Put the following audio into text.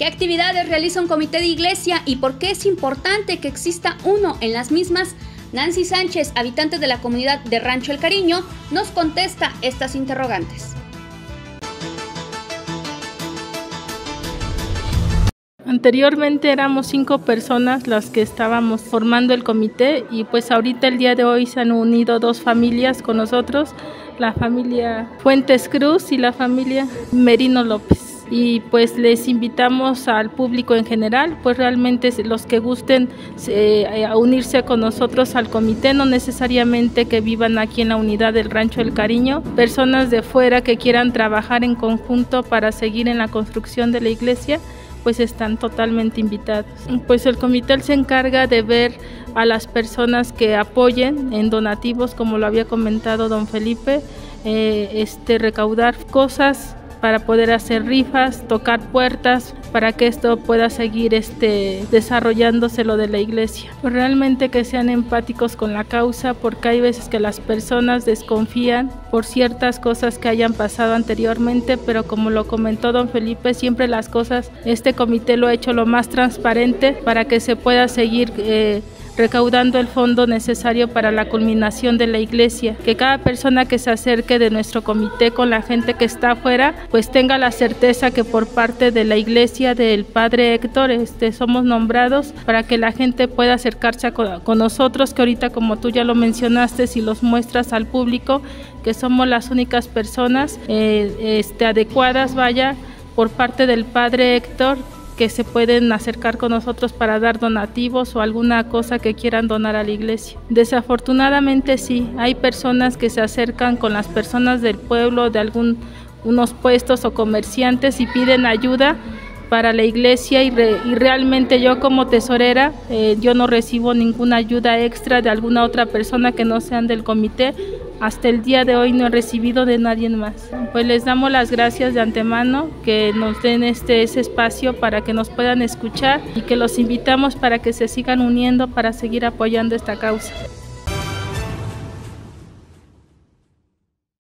¿Qué actividades realiza un comité de iglesia y por qué es importante que exista uno en las mismas? Nancy Sánchez, habitante de la comunidad de Rancho El Cariño, nos contesta estas interrogantes. Anteriormente éramos cinco personas las que estábamos formando el comité y pues ahorita el día de hoy se han unido dos familias con nosotros, la familia Fuentes Cruz y la familia Merino López y pues les invitamos al público en general, pues realmente los que gusten eh, a unirse con nosotros al comité, no necesariamente que vivan aquí en la unidad del Rancho del Cariño, personas de fuera que quieran trabajar en conjunto para seguir en la construcción de la iglesia, pues están totalmente invitados. Pues el comité se encarga de ver a las personas que apoyen en donativos, como lo había comentado don Felipe, eh, este, recaudar cosas para poder hacer rifas, tocar puertas, para que esto pueda seguir este, desarrollándose lo de la iglesia. Pues realmente que sean empáticos con la causa, porque hay veces que las personas desconfían por ciertas cosas que hayan pasado anteriormente, pero como lo comentó don Felipe, siempre las cosas, este comité lo ha hecho lo más transparente para que se pueda seguir. Eh, recaudando el fondo necesario para la culminación de la iglesia. Que cada persona que se acerque de nuestro comité con la gente que está afuera, pues tenga la certeza que por parte de la iglesia del Padre Héctor este, somos nombrados para que la gente pueda acercarse con nosotros, que ahorita como tú ya lo mencionaste, si los muestras al público, que somos las únicas personas eh, este, adecuadas, vaya, por parte del Padre Héctor que se pueden acercar con nosotros para dar donativos o alguna cosa que quieran donar a la iglesia. Desafortunadamente sí, hay personas que se acercan con las personas del pueblo de algún unos puestos o comerciantes y piden ayuda para la iglesia y, realmente yo como tesorera eh, yo no recibo ninguna ayuda extra de alguna otra persona que no sean del comité hasta el día de hoy no he recibido de nadie más. Pues les damos las gracias de antemano que nos den este ese espacio para que nos puedan escuchar y que los invitamos para que se sigan uniendo para seguir apoyando esta causa.